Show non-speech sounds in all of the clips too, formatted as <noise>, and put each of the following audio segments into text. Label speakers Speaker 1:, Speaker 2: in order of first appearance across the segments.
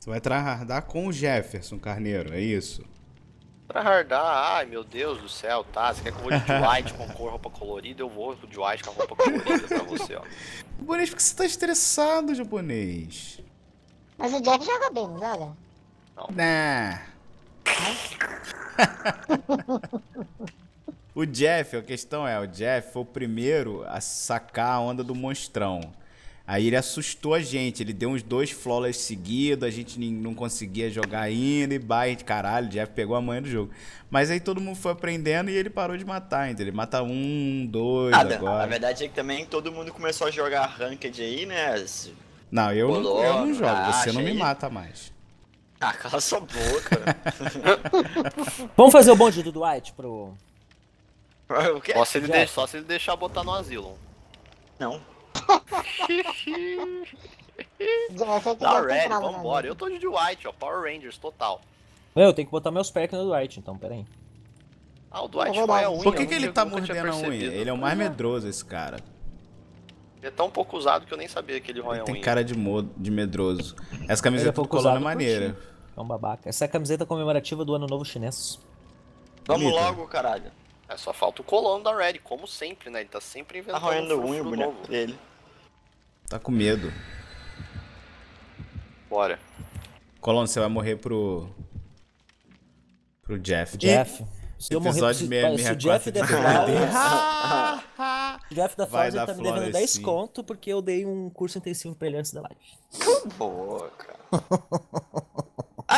Speaker 1: Você vai tryhardar com o Jefferson Carneiro, é isso?
Speaker 2: Tryhardar, ai meu Deus do céu, tá? Você quer que eu vou de Dwight com cor, roupa colorida? Eu vou com o Dwight com a roupa colorida pra você, ó.
Speaker 1: Japonês, por que você tá estressado, japonês?
Speaker 3: Mas o Jack joga bem, não joga?
Speaker 1: Nah. <laughs> o Jeff, a questão é, o Jeff foi o primeiro a sacar a onda do monstrão. Aí ele assustou a gente, ele deu uns dois flawless seguidos, a gente não conseguia jogar ainda, e vai, caralho, o Jeff pegou a manha do jogo. Mas aí todo mundo foi aprendendo e ele parou de matar, entendeu? Ele mata um, dois
Speaker 4: Nada,
Speaker 1: agora.
Speaker 4: a verdade é que também todo mundo começou a jogar ranked aí, né?
Speaker 1: Não, eu, não, eu não jogo, você não me
Speaker 4: aí?
Speaker 1: mata mais.
Speaker 4: Ah, cala sua boca. <laughs>
Speaker 5: Vamos fazer o bonde do Dwight pro. <laughs>
Speaker 4: o quê?
Speaker 2: Só se, ele deixar, só se ele deixar botar no asilo.
Speaker 4: Não.
Speaker 2: Tá
Speaker 3: tem
Speaker 2: ready,
Speaker 3: prova na
Speaker 2: vambora. Eu tô de Dwight, ó, Power Rangers total.
Speaker 5: Eu tenho que botar meus perks no Dwight, então, peraí.
Speaker 2: Ah, o Dwight
Speaker 3: É
Speaker 2: foi a unha.
Speaker 1: Por que, que ele tá mordendo a unha? Ele é o mais medroso, esse cara.
Speaker 2: Ele é tão pouco usado que eu nem sabia que ele
Speaker 1: Ele
Speaker 2: a
Speaker 1: tem
Speaker 2: unha.
Speaker 1: cara de, mo de medroso. Essa
Speaker 5: é
Speaker 1: camiseta do
Speaker 5: pouco
Speaker 1: Colônia é maneira.
Speaker 5: É um babaca. Essa é a camiseta comemorativa do Ano Novo Chinês.
Speaker 4: Vamos
Speaker 1: Bonita.
Speaker 4: logo, caralho.
Speaker 2: É, só falta o colono da Red, como sempre, né? Ele tá sempre
Speaker 4: Tá
Speaker 2: inventando
Speaker 4: roendo
Speaker 2: um
Speaker 4: unha, boneco
Speaker 2: novo.
Speaker 4: dele.
Speaker 1: Tá com medo.
Speaker 2: Bora.
Speaker 1: Colônia, você vai morrer pro. pro Jeff.
Speaker 5: Jeff. Se eu morrer
Speaker 1: Episódio
Speaker 5: se,
Speaker 1: meia- <laughs>
Speaker 5: se o Jeff der
Speaker 1: de
Speaker 5: flowers, o Jeff da Flowers tá me devendo
Speaker 1: flowers,
Speaker 5: 10
Speaker 1: sim.
Speaker 5: conto porque eu dei um curso intensivo pra ele antes da live.
Speaker 4: Boca. <laughs>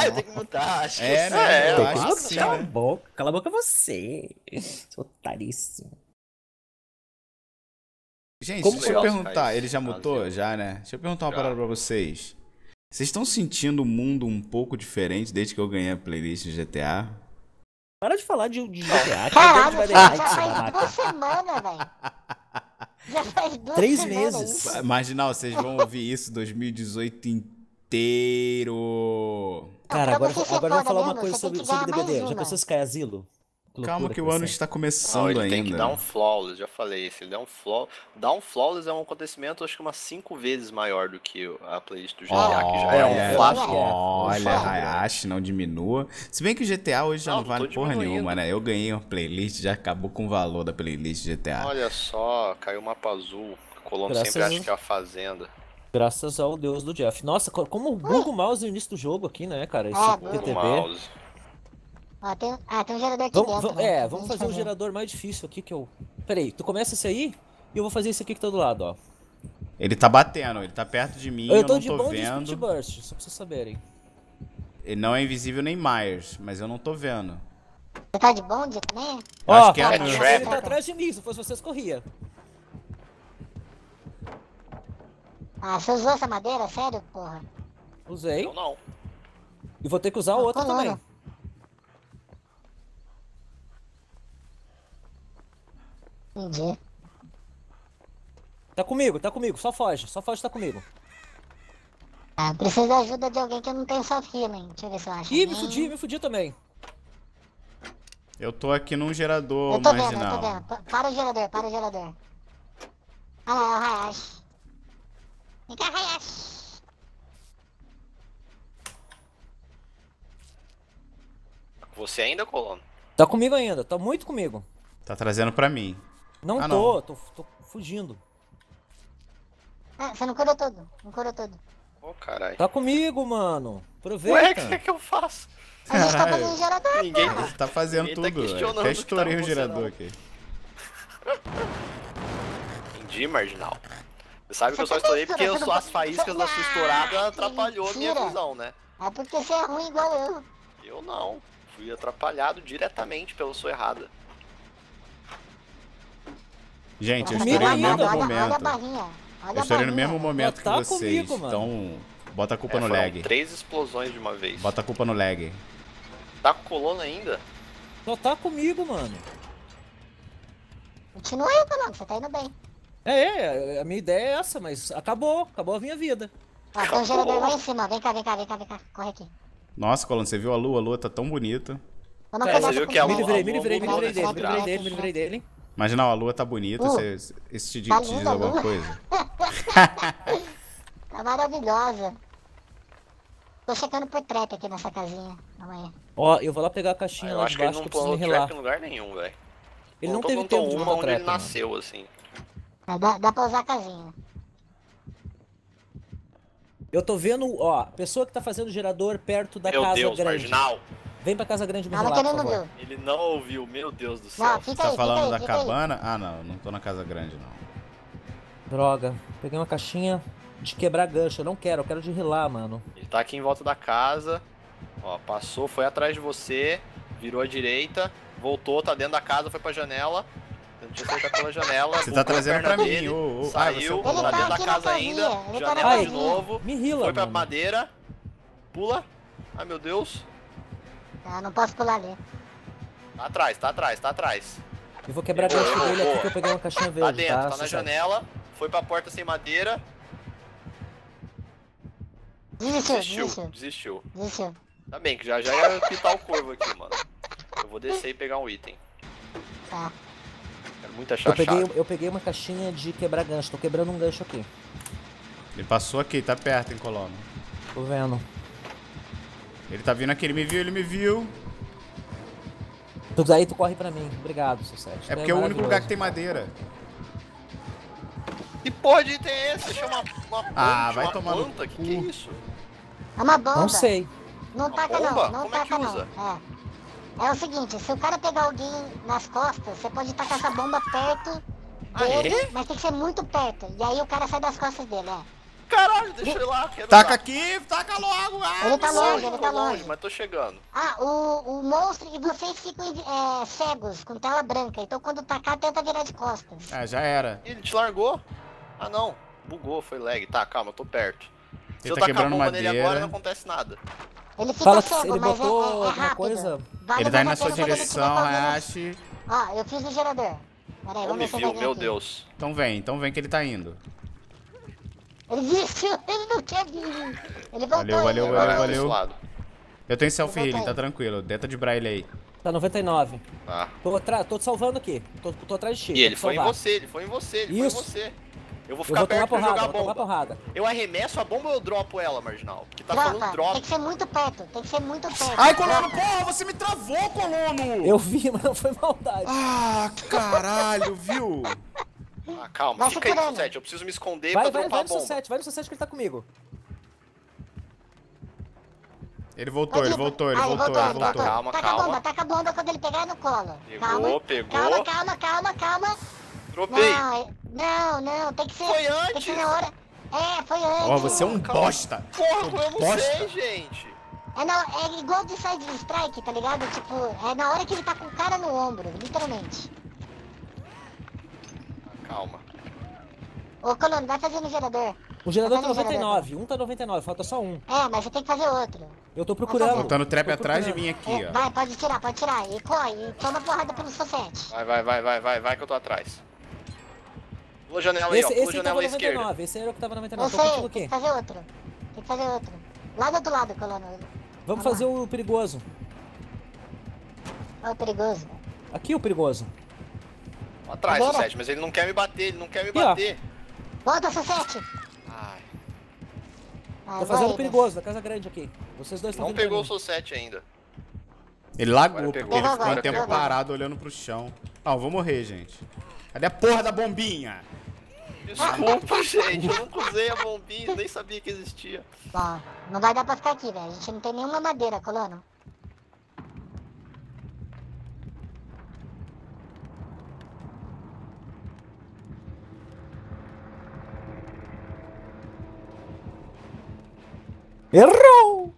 Speaker 4: ah, eu tenho que mutar, acho que
Speaker 1: É, né?
Speaker 2: É,
Speaker 1: eu acho
Speaker 2: que
Speaker 1: sim,
Speaker 5: Cala a boca, cala a boca você. Seu otaríssimo.
Speaker 1: Gente,
Speaker 5: Como
Speaker 1: deixa eu perguntar. Ele já mutou?
Speaker 2: Brasil.
Speaker 1: Já, né? Deixa eu perguntar uma
Speaker 2: Já.
Speaker 1: parada pra vocês. Vocês estão sentindo o mundo um pouco diferente desde que eu ganhei a playlist de GTA?
Speaker 5: Para de falar de, de GTA. que
Speaker 3: Caralho,
Speaker 5: é
Speaker 3: já faz duas semanas, velho. Já faz duas
Speaker 5: Três
Speaker 3: semanas
Speaker 5: meses.
Speaker 1: Marginal, vocês vão ouvir isso 2018 inteiro.
Speaker 5: Cara,
Speaker 3: pra
Speaker 5: agora, agora eu vou falar uma coisa sobre, sobre DBD. Já pensou se cai asilo? Que
Speaker 1: Calma
Speaker 5: loucura
Speaker 1: que o ano está
Speaker 2: Não,
Speaker 1: começando
Speaker 2: ele
Speaker 1: ainda.
Speaker 2: tem que dar um flawless, já falei. Se ele der um flawless. Dar um flawless é um acontecimento, acho que umas 5 vezes maior do que a playlist do GTA, que já é um
Speaker 5: Olha,
Speaker 2: fato.
Speaker 1: Olha,
Speaker 5: Fácil.
Speaker 1: Hayashi, não diminua. Se bem que o GTA hoje já
Speaker 2: Não,
Speaker 1: não,
Speaker 2: não
Speaker 1: vale porra nenhuma, né? Eu ganhei uma playlist, já acabou com o valor da playlist GTA.
Speaker 2: Olha só, caiu o mapa azul. O
Speaker 5: Graças
Speaker 2: sempre acha que é a fazenda.
Speaker 5: Graças ao Deus do Jeff. Nossa, co- como buga o mouse no início do jogo aqui, né, cara? Esse
Speaker 3: Ah,
Speaker 2: O
Speaker 5: PTB.
Speaker 2: mouse.
Speaker 3: Ó, tem, ah, tem um gerador aqui
Speaker 5: Vamos,
Speaker 3: dentro. né?
Speaker 5: é, vamos fazer um gerador mais difícil aqui que eu. Peraí, tu começa esse aí e eu vou fazer esse aqui que tá do lado, ó.
Speaker 1: Ele tá batendo, ele tá perto de mim, eu,
Speaker 5: Eu tô
Speaker 1: não
Speaker 5: de
Speaker 1: tô
Speaker 5: bom de Speed
Speaker 1: vendo.
Speaker 5: Burst, só pra vocês saberem.
Speaker 1: Ele não é invisível nem Myers, mas eu não tô vendo.
Speaker 3: Você tá de bonde também?
Speaker 1: Eu
Speaker 5: Ó,
Speaker 1: acho que é
Speaker 5: ele tá atrás de mim, se fosse vocês corria.
Speaker 3: Ah, você usou essa madeira? Sério, porra?
Speaker 5: Usei.
Speaker 2: Eu não.
Speaker 5: E vou ter que usar outra
Speaker 3: coluna.
Speaker 5: também.
Speaker 3: Entendi.
Speaker 5: Tá comigo, tá comigo, só foge, só foge tá comigo.
Speaker 3: Ah, preciso da ajuda de alguém que eu não tenho soft healing. Deixa eu ver se eu acho.
Speaker 5: Ih, me fudi, me fudi também.
Speaker 1: Eu tô aqui num gerador
Speaker 3: Eu tô vendo, eu tô
Speaker 1: marginal.
Speaker 3: vendo. Pa- Para o gerador, para o gerador. Ah lá, é o Hayashi. Vem cá, Hayashi.
Speaker 2: Você ainda, Colono?
Speaker 5: Tá comigo ainda, tá muito comigo.
Speaker 1: Tá trazendo pra mim.
Speaker 5: Não
Speaker 1: Ah,
Speaker 5: tô, tô, tô fugindo.
Speaker 3: Ah, você não curou tudo. Não curou tudo.
Speaker 2: Ô, caralho.
Speaker 5: Tá comigo, mano.
Speaker 2: Ué, o
Speaker 5: Aproveita.
Speaker 2: que é que eu faço?
Speaker 3: A gente tá fazendo gerador.
Speaker 2: Ninguém
Speaker 1: Ele tá fazendo
Speaker 2: Ninguém tá
Speaker 1: tudo.
Speaker 2: questionando
Speaker 1: Até
Speaker 2: o que tá
Speaker 1: estourei o gerador
Speaker 2: não.
Speaker 1: aqui.
Speaker 2: entendi, marginal. Você sabe que eu só estourei
Speaker 3: tá
Speaker 2: porque eu
Speaker 3: pensando
Speaker 2: só as faíscas da sua estourada atrapalhou a minha visão, né?
Speaker 3: É porque você é ruim igual eu.
Speaker 2: Eu não. Fui atrapalhado diretamente pela sua errada.
Speaker 1: Gente, eu estourei no mesmo
Speaker 3: olha, olha a
Speaker 1: momento.
Speaker 3: barrinha. Olha
Speaker 1: Eu estourei no mesmo momento que
Speaker 5: tá
Speaker 1: vocês.
Speaker 5: comigo, mano.
Speaker 1: Então, bota a culpa
Speaker 2: É,
Speaker 1: no lag.
Speaker 2: três explosões de uma vez.
Speaker 1: Bota a culpa no lag.
Speaker 2: Tá com coluna ainda?
Speaker 5: Só tá comigo, mano.
Speaker 3: Continua aí, Colombo, você tá indo bem.
Speaker 5: É, é, a minha ideia é essa, mas acabou, acabou a minha vida.
Speaker 3: Ó, tem um gerador lá em cima. Vem cá, vem cá, vem cá, vem cá. Corre aqui.
Speaker 1: Nossa, Colônia, você viu a lua? A lua tá tão bonita.
Speaker 3: Vamos
Speaker 5: É,
Speaker 2: você viu que a
Speaker 5: Me
Speaker 3: comida.
Speaker 2: lua-
Speaker 5: livrei, me livrei, me livrei dele, me livrei dele, me livrei dele.
Speaker 1: Imagina, a lua tá bonita.
Speaker 3: Uh,
Speaker 1: Você, isso te,
Speaker 3: tá
Speaker 1: te diz
Speaker 3: a
Speaker 1: alguma <laughs> coisa?
Speaker 3: Tá maravilhosa. tô checando por trap aqui nessa casinha. Aí.
Speaker 5: Ó, eu vou lá pegar a
Speaker 2: Ah,
Speaker 5: caixinha
Speaker 2: eu
Speaker 5: lá
Speaker 2: acho
Speaker 5: de
Speaker 2: que ele
Speaker 5: baixo
Speaker 2: não
Speaker 5: que eu preciso me
Speaker 2: pulou
Speaker 5: relar.
Speaker 2: trap em lugar nenhum, velho.
Speaker 5: Ele não
Speaker 2: Todo
Speaker 5: teve
Speaker 2: mundo
Speaker 5: tempo
Speaker 2: tomou
Speaker 5: de
Speaker 2: uma
Speaker 5: trap,
Speaker 2: ele
Speaker 5: mano.
Speaker 2: nasceu, assim.
Speaker 3: É, Dá, dá pra usar a casinha.
Speaker 5: Eu tô vendo, ó, pessoa que tá fazendo gerador perto da
Speaker 2: Meu
Speaker 5: casa
Speaker 2: Deus,
Speaker 5: grande.
Speaker 2: marginal.
Speaker 5: Vem pra casa grande me
Speaker 3: que
Speaker 5: relar,
Speaker 3: ele não
Speaker 5: favor.
Speaker 3: viu.
Speaker 2: Ele não ouviu, meu Deus do céu.
Speaker 3: Não, fica
Speaker 1: Tá
Speaker 3: aí,
Speaker 1: falando
Speaker 3: fica
Speaker 1: da
Speaker 3: aí, fica aí.
Speaker 1: cabana? Ah, não, não tô na casa grande, não.
Speaker 5: Droga. Peguei uma caixinha de quebrar gancho. Eu não quero, eu quero de rilar, mano.
Speaker 2: Ele tá aqui em volta da casa. Ó, passou, foi atrás de você, virou à direita, voltou, tá dentro da casa, foi pra janela. Tentou acertar pela janela.
Speaker 1: Você tá
Speaker 2: a
Speaker 1: trazendo pra mim,
Speaker 2: dele,
Speaker 1: ô, ô. Ah, você é
Speaker 2: Saiu,
Speaker 1: o
Speaker 2: tá dentro da
Speaker 3: tá
Speaker 2: casa
Speaker 3: na
Speaker 2: ainda.
Speaker 3: tá na
Speaker 2: Janela de novo.
Speaker 5: Me rila,
Speaker 2: Foi pra
Speaker 5: mano.
Speaker 2: madeira. Pula. Ai meu Deus.
Speaker 3: Ah, não posso pular ali.
Speaker 2: Tá atrás, tá atrás, tá atrás.
Speaker 5: Eu vou quebrar gancho
Speaker 2: boa,
Speaker 5: dele aqui que eu peguei uma caixinha verde,
Speaker 2: Tá dentro, tá, na
Speaker 5: Sucesso.
Speaker 2: janela. Foi pra porta sem madeira.
Speaker 3: Desistiu,
Speaker 2: Desistiu,
Speaker 3: desistiu,
Speaker 2: desistiu.
Speaker 3: desistiu.
Speaker 2: Tá bem, que já já ia pitar o corvo aqui, mano. Eu vou descer e pegar um item.
Speaker 3: Tá.
Speaker 2: Muito achar
Speaker 5: Eu peguei, eu peguei uma caixinha de quebrar gancho. Tô quebrando um gancho aqui.
Speaker 1: Ele passou aqui, tá perto, hein, Colono.
Speaker 5: Tô vendo.
Speaker 1: Ele tá vindo aqui, ele me viu, ele me viu.
Speaker 5: Tu, aí tu corre pra mim. Obrigado, Sucesso.
Speaker 1: É porque é o único lugar que tem madeira.
Speaker 2: Que porra de item é esse? Deixa uma, uma planta,
Speaker 1: Ah, vai
Speaker 2: uma
Speaker 1: tomar no
Speaker 2: planta. Que
Speaker 1: cu.
Speaker 2: que é isso?
Speaker 3: É uma bomba.
Speaker 5: Não sei.
Speaker 3: Não
Speaker 2: Uma
Speaker 3: taca
Speaker 2: bomba?
Speaker 3: não, não
Speaker 2: Como é que
Speaker 3: taca
Speaker 2: usa?
Speaker 3: não. É. É o seguinte, se o cara pegar alguém nas costas, você pode tacar essa bomba perto
Speaker 2: Ah,
Speaker 3: dele,
Speaker 2: é?
Speaker 3: mas tem que ser muito perto. E aí o cara sai das costas dele, é.
Speaker 2: Caralho, deixa ele lá. Quero
Speaker 1: Taca
Speaker 2: usar.
Speaker 1: aqui, taca logo! Ah,
Speaker 3: Ele tá
Speaker 2: Tô
Speaker 3: longe, ele
Speaker 2: tô
Speaker 3: tá longe.
Speaker 2: mas tô chegando.
Speaker 3: Ah, o, o monstro e vocês ficam é, cegos, com tela branca. Então quando tacar, tenta virar de costas.
Speaker 1: Ah, já era.
Speaker 2: Ih, Ele te largou? Ah não, bugou, foi lag. Tá, calma, eu tô perto. Se
Speaker 1: Ele
Speaker 2: eu
Speaker 1: tá
Speaker 2: tacar a bomba nele
Speaker 1: madeira.
Speaker 2: agora, não acontece nada.
Speaker 3: Ele fica
Speaker 5: Fala
Speaker 3: cego,
Speaker 5: ele
Speaker 3: mas é-
Speaker 5: botou
Speaker 3: é, é, rápido.
Speaker 5: coisa.
Speaker 3: Vale
Speaker 1: Ele tá indo na sua direção, Hayashi.
Speaker 3: Ó, eu fiz o gerador. Pera aí, vamos
Speaker 2: me
Speaker 3: ver se
Speaker 2: viu, meu
Speaker 3: aqui.
Speaker 2: Deus.
Speaker 1: Então vem, então vem que ele tá indo.
Speaker 3: Ele desistiu, <laughs> ele não quer vir. Ele voltou.
Speaker 1: Valeu, valeu,
Speaker 3: ele
Speaker 1: valeu, valeu.
Speaker 2: lado.
Speaker 1: Eu tenho self healing, tá tranquilo. Tenta de braille aí.
Speaker 5: Tá 99.
Speaker 2: Tá.
Speaker 5: Tô, atra- tô te salvando aqui. Tô, tô atrás de ti.
Speaker 2: E ele foi em você, ele foi em você, ele
Speaker 5: Isso.
Speaker 2: foi em você. Eu vou
Speaker 5: Eu
Speaker 2: ficar
Speaker 5: vou tomar
Speaker 2: perto pra
Speaker 5: porrada,
Speaker 2: jogar a
Speaker 5: vou
Speaker 2: bomba.
Speaker 5: porrada.
Speaker 2: Eu arremesso a bomba ou eu dropo ela, marginal? Porque tá
Speaker 3: Dropa,
Speaker 2: falando drop.
Speaker 3: tem que ser muito perto, tem que ser muito perto.
Speaker 1: Ai, Colono,
Speaker 3: Dropa.
Speaker 1: porra, você me travou, Colono!
Speaker 5: Eu vi, <laughs> mas não foi maldade.
Speaker 1: Ah, caralho, viu?
Speaker 2: Ah, calma,
Speaker 3: Vai
Speaker 2: fica aí,
Speaker 3: segurando.
Speaker 2: Sete. Eu preciso me esconder
Speaker 5: vai,
Speaker 2: pra
Speaker 5: vai,
Speaker 2: dropar
Speaker 5: vai
Speaker 2: a
Speaker 5: no
Speaker 2: bomba.
Speaker 5: sucesso, vai no sucesso que ele tá comigo.
Speaker 1: Ele voltou, ele voltou, ele
Speaker 3: aí,
Speaker 1: voltou, ele voltou.
Speaker 2: tá. Calma,
Speaker 3: taca
Speaker 2: calma.
Speaker 3: a bomba, taca a bomba quando ele pegar no colo.
Speaker 2: Pegou,
Speaker 3: calma,
Speaker 2: pegou.
Speaker 3: calma, calma, calma, calma.
Speaker 2: Dropei.
Speaker 3: Não, não, não, tem que ser.
Speaker 2: Foi
Speaker 3: Tem que
Speaker 2: antes.
Speaker 3: ser na hora. É, foi antes.
Speaker 1: Ó, você é um
Speaker 2: Calma.
Speaker 1: bosta.
Speaker 2: Porra, eu não
Speaker 1: Bosta.
Speaker 2: sei, gente.
Speaker 3: É, não, é igual de side strike, tá ligado? Tipo, é na hora que ele tá com o cara no ombro, literalmente.
Speaker 2: Calma.
Speaker 3: Ô, Colono, vai fazer no gerador.
Speaker 5: O gerador tá
Speaker 3: Vai fazer no
Speaker 5: 99, um tá 99, falta só um.
Speaker 3: É, mas você tem que fazer outro.
Speaker 5: Eu tô procurando.
Speaker 1: Botando trap
Speaker 5: Tô
Speaker 1: atrás de mim aqui,
Speaker 3: É,
Speaker 1: ó.
Speaker 3: vai, pode tirar, pode tirar. E corre, e toma porrada pelo societe.
Speaker 2: Vai, vai, vai, vai, vai, vai que eu tô atrás. Pula a janela aí,
Speaker 5: Esse,
Speaker 2: ó. Pula
Speaker 5: esse
Speaker 2: janela
Speaker 5: tava
Speaker 2: à esquerda.
Speaker 5: 99, esse era o que tava
Speaker 3: Eu
Speaker 5: 99. Tô
Speaker 3: sei,
Speaker 5: contigo
Speaker 3: tem que fazer outro. Tem que fazer outro. Lá do outro lado, Colono.
Speaker 5: Vamos fazer o perigoso.
Speaker 3: Ó, o perigoso.
Speaker 5: Aqui o perigoso.
Speaker 2: Atrás,
Speaker 3: Agora?
Speaker 2: Sete, mas ele não quer me bater, ele não quer me
Speaker 5: ó.
Speaker 2: bater.
Speaker 3: Volta, societe.
Speaker 2: Ai,
Speaker 3: Ah,
Speaker 5: Tô fazendo o perigoso, da casa grande aqui. Vocês dois estão
Speaker 2: não pegou o seu 7 ainda.
Speaker 1: Ele lagou, porque
Speaker 2: pegou.
Speaker 1: ele ficou um tempo
Speaker 3: agora.
Speaker 1: parado olhando pro chão. Ah, eu vou morrer, gente. Cadê a porra da bombinha?
Speaker 2: Desculpa, gente, eu nunca usei a bombinha, nem sabia que existia.
Speaker 3: Bom, não vai dar pra ficar aqui, velho. A gente não tem nenhuma madeira, Colono.
Speaker 5: Errou!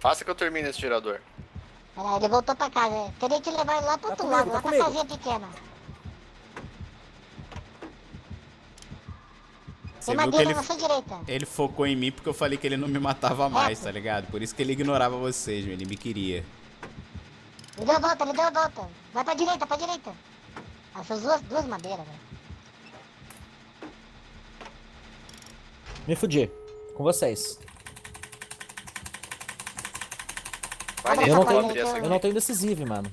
Speaker 2: Faça que eu termine esse gerador.
Speaker 3: Peraí, ele voltou pra casa. Teria que levar ele lá pro
Speaker 5: Tá
Speaker 3: outro lado,
Speaker 5: tá
Speaker 3: lá pra casinha pequena.
Speaker 1: Você viu que ele, ele focou em mim porque eu falei que ele não me matava mais, tá ligado? Por isso que ele ignorava vocês. Ele me queria.
Speaker 3: Ele deu a volta, ele deu a volta. Vai pra direita, pra direita. Essas duas, duas madeiras, velho.
Speaker 5: Me fudi. Com vocês.
Speaker 2: Vai
Speaker 3: Eu não tenho- eu.
Speaker 5: Eu não tenho decisive, mano.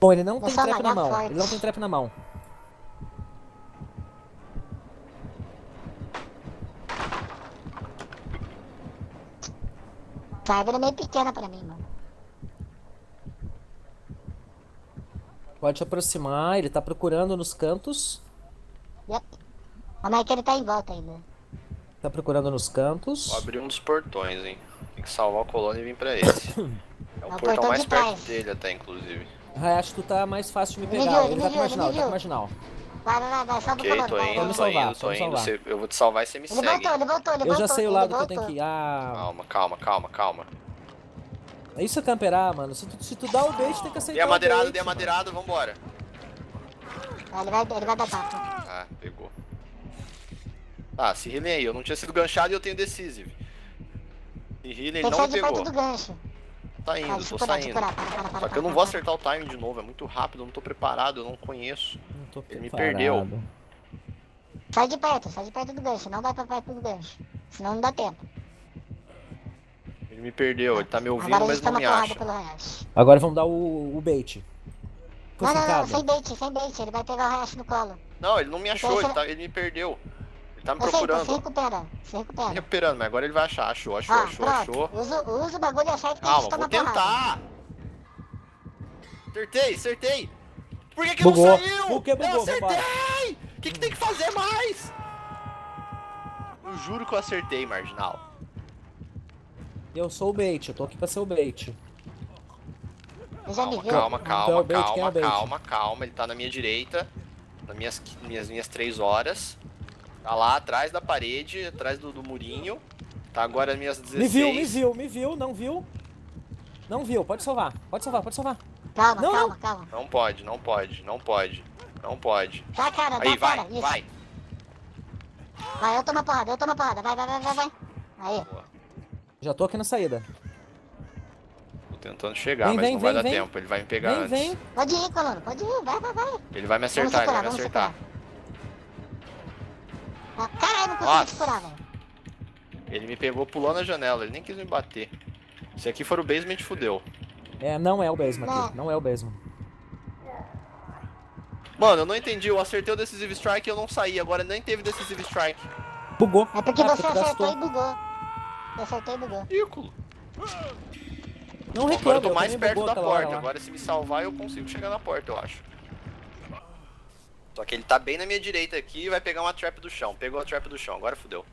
Speaker 5: Bom, ele não
Speaker 3: Vou
Speaker 5: tem
Speaker 3: só
Speaker 5: trap na mão.
Speaker 3: forte.
Speaker 5: Ele não tem trap na mão.
Speaker 3: Essa árvore é meio pequena pra mim, mano.
Speaker 5: Pode aproximar, ele tá procurando nos cantos.
Speaker 3: Yep. Calma aí que ele tá em volta ainda.
Speaker 5: Tá procurando nos cantos.
Speaker 2: Vou abrir um dos portões, hein. Tem que salvar o colono e vir pra esse. <coughs> É o
Speaker 3: É o
Speaker 2: portão
Speaker 3: portão
Speaker 2: mais
Speaker 3: de
Speaker 2: perto dele até, inclusive.
Speaker 5: Hayashi, tu tá mais fácil de me
Speaker 3: Ele
Speaker 5: pegar.
Speaker 3: viu,
Speaker 5: Ele
Speaker 3: ele
Speaker 5: tá com marginal,
Speaker 3: ele
Speaker 5: ele tá com marginal.
Speaker 3: Vai, vai, vai, vai, salva
Speaker 2: Ok,
Speaker 3: o colono.
Speaker 2: tô indo.
Speaker 5: Vamos salvar,
Speaker 2: indo, tô
Speaker 5: vamos
Speaker 2: indo.
Speaker 5: salvar.
Speaker 2: Você- Eu vou te salvar e você me
Speaker 3: Ele
Speaker 2: segue.
Speaker 3: voltou, ele voltou, ele
Speaker 5: Eu
Speaker 3: voltou.
Speaker 5: já sei o lado que eu tenho que ir. Ah,
Speaker 2: Calma, calma, calma, calma.
Speaker 5: isso é camperar, mano. Se tu, se tu dá o bait, tem que aceitar
Speaker 2: Dei a madeirada, dei a madeirada, vambora.
Speaker 3: Ah, Ele vai, ele vai dar tapa.
Speaker 2: Ah, pegou. Ah, se healing aí, eu não tinha sido ganchado e eu tenho decisive. Se healing ele não me pegou.
Speaker 3: do gancho.
Speaker 2: Tá indo, tô saindo.
Speaker 3: curar. Para, para, para,
Speaker 2: Só que eu não vou acertar o time de novo, é muito rápido, eu não tô preparado, eu não conheço.
Speaker 5: Tô
Speaker 2: Ele me perdeu.
Speaker 3: Sai de perto, sai de perto do gancho. Não vai pra perto do gancho. Senão não dá tempo.
Speaker 2: Ele me perdeu, ele tá me ouvindo,
Speaker 3: Agora
Speaker 2: mas não me acha.
Speaker 5: Agora vamos dar o, o bait.
Speaker 3: Não, não, não, sem bait, sem bait. Ele vai pegar o Hayashi no colo.
Speaker 2: Não, ele não me achou,
Speaker 3: Então,
Speaker 2: ele, tá- ele me perdeu. Ele tá me
Speaker 3: Eu sei, então se
Speaker 2: procurando.
Speaker 3: recupera. Se
Speaker 2: Me
Speaker 3: recupera.
Speaker 2: recuperando, mas agora ele vai achar. Achou, achou,
Speaker 3: Ah,
Speaker 2: achou,
Speaker 3: pronto.
Speaker 2: achou.
Speaker 3: Usa, usa o bagulho e achar que tem
Speaker 2: Calma,
Speaker 3: que
Speaker 2: vou
Speaker 3: porrada.
Speaker 2: tentar. Acertei, acertei. Por que, que
Speaker 5: Bugou.
Speaker 2: não saiu?
Speaker 5: Por que bugou?
Speaker 2: Eu acertei! O que, que tem que fazer mais? Eu juro que eu acertei, marginal.
Speaker 5: Eu sou o bait, eu tô aqui pra ser o bait.
Speaker 2: Calma, calma,
Speaker 5: Então é
Speaker 2: calma,
Speaker 5: bait, é
Speaker 2: calma,
Speaker 5: o bait?
Speaker 2: calma, calma. Ele tá na minha direita, nas minhas, minhas, minhas três horas. Tá lá atrás da parede, atrás do, do murinho. Tá agora as minhas 16.
Speaker 5: Me viu, me viu, me viu, não viu. Não viu, pode salvar, pode salvar, pode salvar.
Speaker 3: Calma,
Speaker 5: Não,
Speaker 3: calma, calma.
Speaker 2: Não pode, não pode, não pode. Não pode.
Speaker 3: Dá a cara, dá
Speaker 2: Aí,
Speaker 3: a cara.
Speaker 2: vai,
Speaker 3: Isso.
Speaker 2: vai.
Speaker 3: Vai, eu tomo a porrada, eu tomo a porrada. Vai, vai, vai, vai, vai. Aí.
Speaker 5: Já tô aqui na saída.
Speaker 2: Tô tentando chegar,
Speaker 5: Vem,
Speaker 2: mas
Speaker 5: vem,
Speaker 2: não vai
Speaker 5: vem,
Speaker 2: dar
Speaker 5: vem.
Speaker 2: tempo. Ele vai me pegar
Speaker 5: Vem,
Speaker 2: antes.
Speaker 5: vem.
Speaker 3: Pode ir, colono, pode ir. Vai, vai, vai.
Speaker 2: Ele vai me
Speaker 3: Vamos
Speaker 2: acertar, ele
Speaker 3: separar,
Speaker 2: vai me
Speaker 3: vamos
Speaker 2: acertar.
Speaker 3: Ah, Caralho, não consegui
Speaker 2: Nossa.
Speaker 3: te curar, velho.
Speaker 2: Ele me pegou pulando a janela, ele nem quis me bater. Se aqui for o basement, fudeu.
Speaker 5: É, não é o
Speaker 3: Não.
Speaker 5: aqui, não é o basement.
Speaker 2: Mano, eu não entendi. Eu acertei o Decisive Strike e eu não saí. Agora nem teve Decisive Strike.
Speaker 5: Bugou.
Speaker 3: É porque
Speaker 5: Ah,
Speaker 3: você acertou
Speaker 5: gastou.
Speaker 3: e bugou. Você acertou e bugou.
Speaker 2: Ridículo.
Speaker 5: Não
Speaker 2: Agora
Speaker 5: reclama,
Speaker 2: eu tô mais
Speaker 5: também
Speaker 2: perto da porta. Agora se me salvar, eu consigo chegar na porta, eu acho. Só que ele tá bem na minha direita aqui e vai pegar uma trap do chão. Pegou a trap do chão, agora fudeu.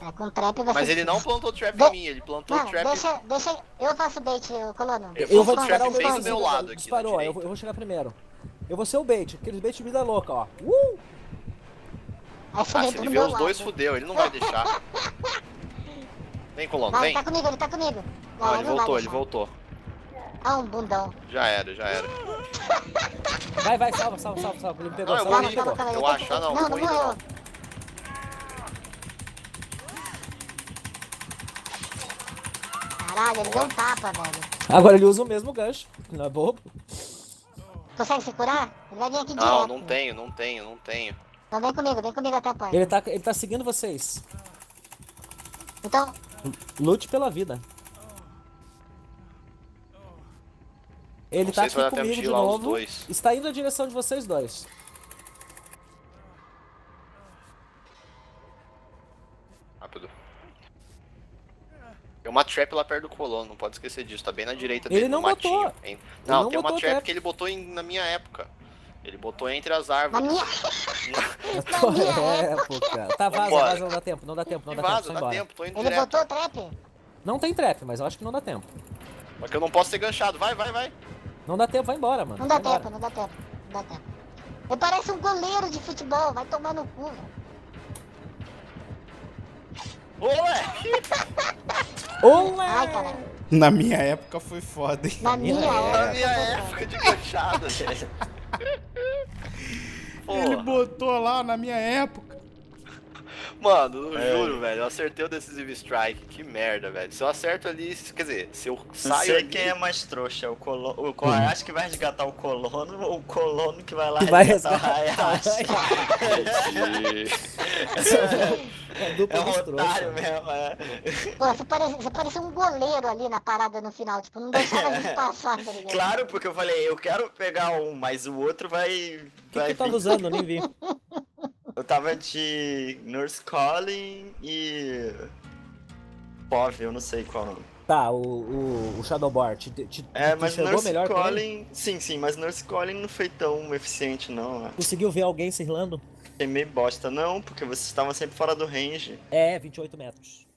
Speaker 3: É, com trap você...
Speaker 2: Mas ele não plantou trap
Speaker 3: De-
Speaker 2: em mim, ele plantou
Speaker 3: Não,
Speaker 2: trap.
Speaker 3: deixa, deixa... Eu faço bait, colono.
Speaker 2: Eu
Speaker 5: Eu vou disparar o bait
Speaker 2: do meu lado aqui,
Speaker 5: Disparou,
Speaker 2: na
Speaker 5: eu vou,
Speaker 2: direita.
Speaker 5: eu vou chegar primeiro. Eu vou ser o bait, aqueles bait de vida louca, ó. Uh!
Speaker 2: Ah, se ele vê
Speaker 3: meu
Speaker 2: os dois,
Speaker 3: lado.
Speaker 2: fudeu, ele não vai deixar. <laughs> Vem, Colono,
Speaker 3: Vai,
Speaker 2: vem.
Speaker 3: ele tá comigo, ele tá comigo. Não,
Speaker 2: Não, ele
Speaker 3: vai
Speaker 2: voltou, ele voltou.
Speaker 3: Ah, um bundão.
Speaker 2: Já era, já era.
Speaker 5: Vai, vai, salva, salva, salva, salva. Ele me pegou,
Speaker 2: Não, eu
Speaker 5: salva,
Speaker 2: vou
Speaker 5: ele me pegou.
Speaker 2: Eu
Speaker 3: calma,
Speaker 2: acho, ah, não,
Speaker 3: não,
Speaker 2: não
Speaker 3: não. Caralho, ele deu um tapa, velho.
Speaker 5: Agora ele usa o mesmo gancho, não é bobo.
Speaker 3: Consegue se curar? Ele vai vir aqui
Speaker 2: Não,
Speaker 3: direto.
Speaker 2: não tenho, não tenho, não tenho.
Speaker 3: Então vem comigo, vem comigo até a porta.
Speaker 5: Ele tá, ele tá seguindo vocês.
Speaker 3: Então,
Speaker 5: Lute pela vida. Ele
Speaker 2: Não
Speaker 5: tá aqui comigo
Speaker 2: de
Speaker 5: de novo.
Speaker 2: dois.
Speaker 5: Está indo na direção de vocês dois.
Speaker 2: Tem uma trap lá perto do colono, não pode esquecer disso. Tá bem na direita
Speaker 5: Ele
Speaker 2: dele,
Speaker 5: não
Speaker 2: no matinho.
Speaker 5: botou.
Speaker 2: hein?
Speaker 5: Ele
Speaker 2: Não,
Speaker 5: não
Speaker 2: tem uma trap,
Speaker 5: trap.
Speaker 2: que ele botou em- na minha época. Ele botou entre as
Speaker 3: na
Speaker 2: árvores.
Speaker 3: minha... <laughs>
Speaker 5: Na tua época. Tá, vaza,
Speaker 2: Vambora.
Speaker 5: vaza, não dá tempo, não dá tempo, não dá tempo,
Speaker 2: vaza, dá
Speaker 5: embora.
Speaker 2: tempo, tô indo
Speaker 3: Ele
Speaker 2: direto.
Speaker 3: botou trap?
Speaker 5: Não tem trap, mas eu acho que não dá tempo.
Speaker 2: Só que eu não posso ser ganchado. Vai, vai, vai.
Speaker 5: Não dá tempo, vai embora, mano.
Speaker 3: Não dá
Speaker 5: vai embora.
Speaker 3: tempo, não dá tempo. Não dá tempo. Ele parece um goleiro de futebol, vai tomar no cu. velho.
Speaker 2: Moleque!
Speaker 5: Olé!
Speaker 3: Ai, caralho.
Speaker 1: Na minha época foi foda, hein?
Speaker 3: Na minha
Speaker 5: minha
Speaker 3: época.
Speaker 2: Na minha época de ganchada, velho.
Speaker 1: Ele botou lá na minha época.
Speaker 2: Mano, eu
Speaker 4: É.
Speaker 2: juro, velho. Eu acertei o Decisive Strike. Que merda, velho. Se eu acerto ali, quer dizer, se eu
Speaker 4: Não
Speaker 2: saio
Speaker 4: sei
Speaker 2: ali...
Speaker 4: quem é mais trouxa, o colono. O Kohayashi que vai resgatar o colono ou o colono que vai lá
Speaker 5: vai
Speaker 4: resgatar o. <laughs> Hayashi. <laughs>
Speaker 5: É, é,
Speaker 4: é, um otário mesmo, é.
Speaker 3: Pô, você parecia, um goleiro ali na parada no final, tipo, não deixava a gente passar, tá ligado?
Speaker 4: Claro, porque eu falei, eu quero pegar um, mas o outro vai...
Speaker 5: O que, que tava usando? Eu nem vi.
Speaker 4: Eu tava de Nurse Calling e... Pov, eu não sei qual nome.
Speaker 5: Tá, o, o, o Shadowborn te, te,
Speaker 4: é, mas
Speaker 5: te
Speaker 4: Nurse
Speaker 5: melhor
Speaker 4: Calling... Sim, sim, mas Nurse Calling não foi tão eficiente, não. Né?
Speaker 5: Conseguiu ver alguém se?
Speaker 4: Tem meio bosta, não, porque vocês estavam sempre fora do range.
Speaker 5: É, 28 metros.